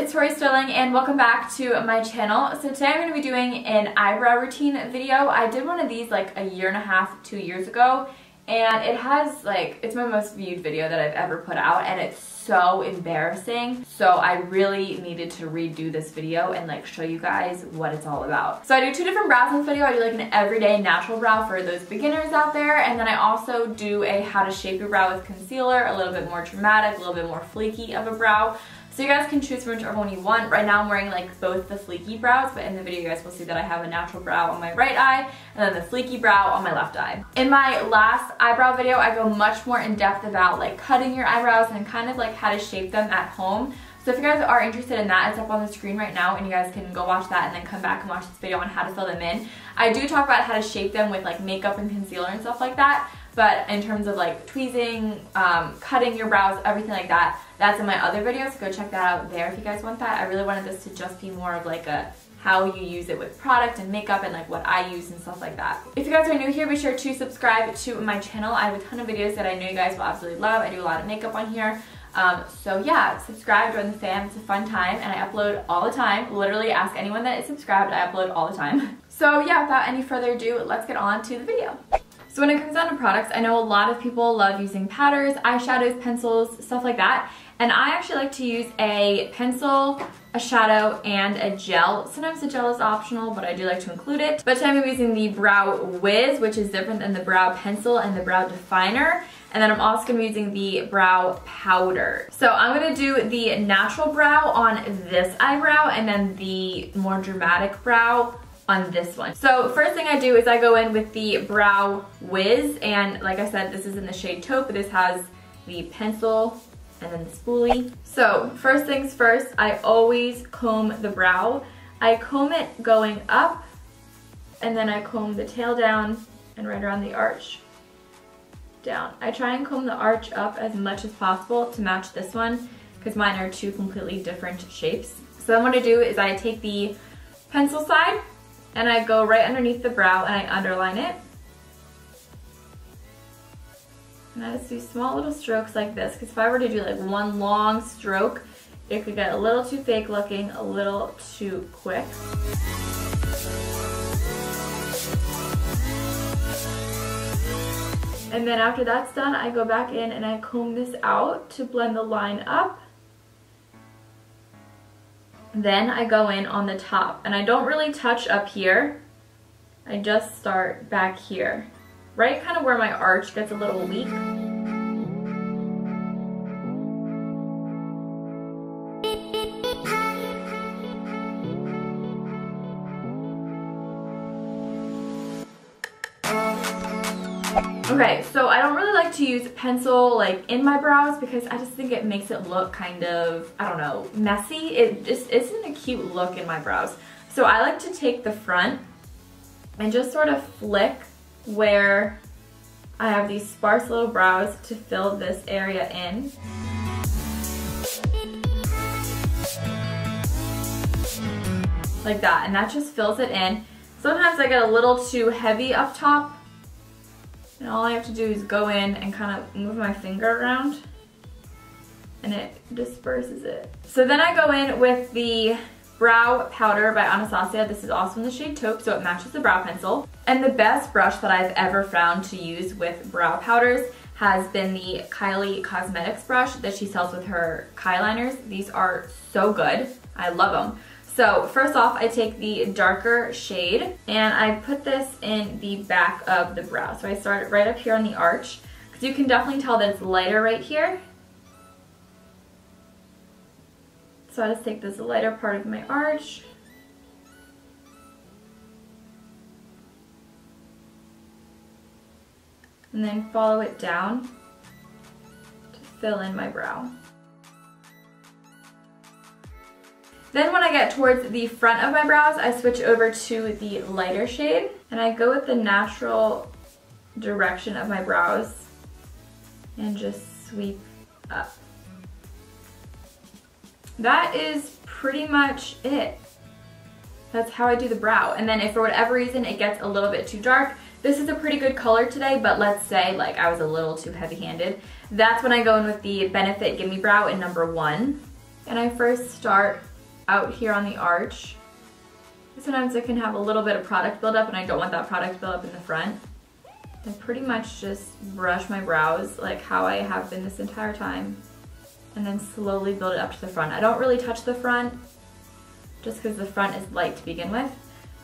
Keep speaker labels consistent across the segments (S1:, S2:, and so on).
S1: it's Tori Sterling and welcome back to my channel. So today I'm going to be doing an eyebrow routine video. I did one of these like a year and a half, two years ago and it has like, it's my most viewed video that I've ever put out and it's so embarrassing. So I really needed to redo this video and like show you guys what it's all about. So I do two different brows in this video. I do like an everyday natural brow for those beginners out there and then I also do a how to shape your brow with concealer, a little bit more dramatic, a little bit more flaky of a brow. So you guys can choose from whichever one you want. Right now I'm wearing like both the fleeky brows, but in the video you guys will see that I have a natural brow on my right eye and then the fleeky brow on my left eye. In my last eyebrow video, I go much more in depth about like cutting your eyebrows and kind of like how to shape them at home. So if you guys are interested in that, it's up on the screen right now and you guys can go watch that and then come back and watch this video on how to fill them in. I do talk about how to shape them with like makeup and concealer and stuff like that, but in terms of like tweezing, um, cutting your brows, everything like that, that's in my other videos. Go check that out there if you guys want that. I really wanted this to just be more of like a how you use it with product and makeup and like what I use and stuff like that. If you guys are new here, be sure to subscribe to my channel. I have a ton of videos that I know you guys will absolutely love. I do a lot of makeup on here. Um, so yeah, subscribe, join the fam. It's a fun time and I upload all the time. Literally ask anyone that is subscribed, I upload all the time. So yeah, without any further ado, let's get on to the video. So when it comes down to products, I know a lot of people love using powders, eyeshadows, pencils, stuff like that. And I actually like to use a pencil, a shadow, and a gel. Sometimes the gel is optional, but I do like to include it. But today I'm using the Brow Wiz, which is different than the Brow Pencil and the Brow Definer. And then I'm also gonna be using the brow powder. So I'm gonna do the natural brow on this eyebrow and then the more dramatic brow on this one. So first thing I do is I go in with the Brow Wiz and like I said, this is in the shade taupe, this has the pencil and then the spoolie. So first things first, I always comb the brow. I comb it going up and then I comb the tail down and right around the arch down. I try and comb the arch up as much as possible to match this one because mine are two completely different shapes. So then what I do is I take the pencil side and I go right underneath the brow and I underline it And I just do small little strokes like this because if I were to do like one long stroke, it could get a little too fake looking, a little too quick. And then after that's done, I go back in and I comb this out to blend the line up. Then I go in on the top and I don't really touch up here. I just start back here right kind of where my arch gets a little weak. Okay, so I don't really like to use pencil like in my brows because I just think it makes it look kind of, I don't know, messy. It just isn't a cute look in my brows. So I like to take the front and just sort of flick where I have these sparse little brows to fill this area in. Like that, and that just fills it in. Sometimes I get a little too heavy up top, and all I have to do is go in and kind of move my finger around, and it disperses it. So then I go in with the Brow Powder by Anastasia. This is also in the shade taupe, so it matches the brow pencil. And the best brush that I've ever found to use with brow powders has been the Kylie Cosmetics brush that she sells with her Kyliners. These are so good. I love them. So first off, I take the darker shade and I put this in the back of the brow. So I start right up here on the arch because you can definitely tell that it's lighter right here So I just take this lighter part of my arch. And then follow it down to fill in my brow. Then when I get towards the front of my brows, I switch over to the lighter shade and I go with the natural direction of my brows and just sweep up that is pretty much it. That's how I do the brow. And then if for whatever reason it gets a little bit too dark, this is a pretty good color today, but let's say like I was a little too heavy-handed. That's when I go in with the Benefit Gimme Brow in number one. And I first start out here on the arch. Sometimes it can have a little bit of product buildup and I don't want that product buildup in the front. I pretty much just brush my brows like how I have been this entire time and then slowly build it up to the front. I don't really touch the front just because the front is light to begin with,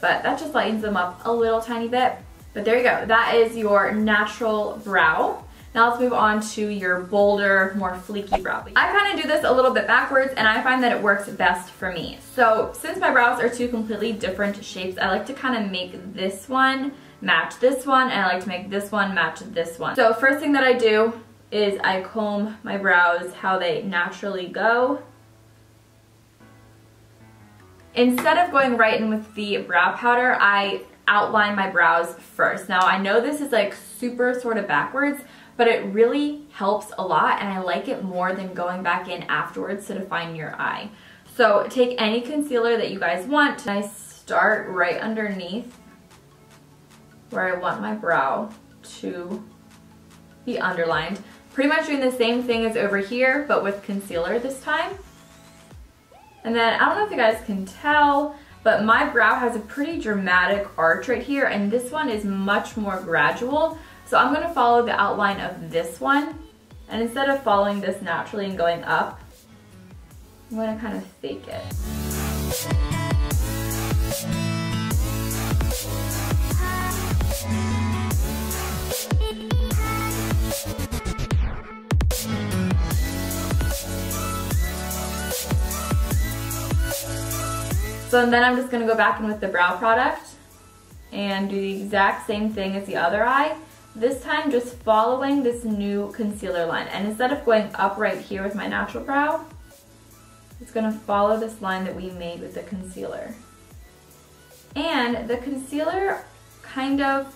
S1: but that just lightens them up a little tiny bit. But there you go, that is your natural brow. Now let's move on to your bolder, more fleeky brow. I kind of do this a little bit backwards and I find that it works best for me. So since my brows are two completely different shapes, I like to kind of make this one match this one and I like to make this one match this one. So first thing that I do is I comb my brows how they naturally go. Instead of going right in with the brow powder, I outline my brows first. Now I know this is like super sort of backwards, but it really helps a lot and I like it more than going back in afterwards to define your eye. So take any concealer that you guys want. And I start right underneath where I want my brow to be underlined. Pretty much doing the same thing as over here, but with concealer this time. And then, I don't know if you guys can tell, but my brow has a pretty dramatic arch right here, and this one is much more gradual. So I'm gonna follow the outline of this one, and instead of following this naturally and going up, I'm gonna kind of fake it. So then I'm just gonna go back in with the brow product and do the exact same thing as the other eye. This time just following this new concealer line. And instead of going up right here with my natural brow, it's gonna follow this line that we made with the concealer. And the concealer kind of,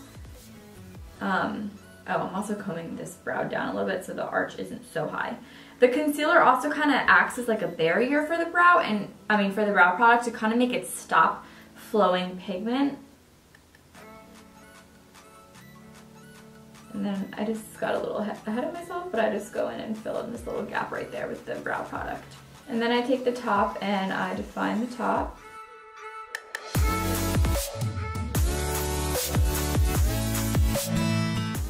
S1: um, oh, I'm also combing this brow down a little bit so the arch isn't so high. The concealer also kind of acts as like a barrier for the brow and, I mean for the brow product to kind of make it stop flowing pigment. And then I just got a little ahead of myself, but I just go in and fill in this little gap right there with the brow product. And then I take the top and I define the top.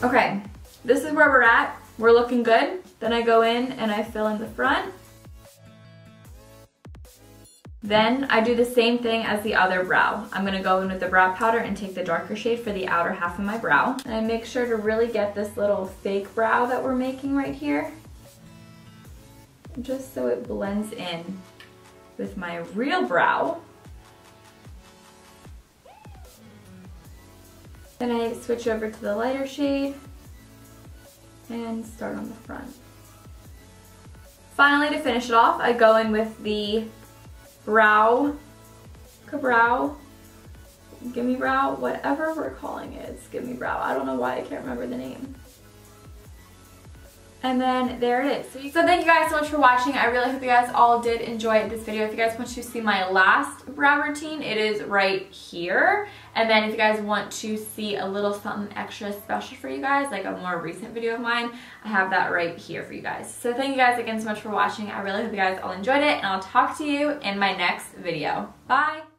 S1: Okay, this is where we're at. We're looking good. Then I go in and I fill in the front. Then I do the same thing as the other brow. I'm gonna go in with the brow powder and take the darker shade for the outer half of my brow. And I make sure to really get this little fake brow that we're making right here. Just so it blends in with my real brow. Then I switch over to the lighter shade and start on the front. Finally, to finish it off, I go in with the brow, Ka-Brow, Gimme Brow, whatever we're calling it, it's Gimme Brow. I don't know why I can't remember the name. And then there it is. So, thank you guys so much for watching. I really hope you guys all did enjoy this video. If you guys want to see my last brow routine, it is right here. And then if you guys want to see a little something extra special for you guys, like a more recent video of mine, I have that right here for you guys. So thank you guys again so much for watching. I really hope you guys all enjoyed it, and I'll talk to you in my next video. Bye!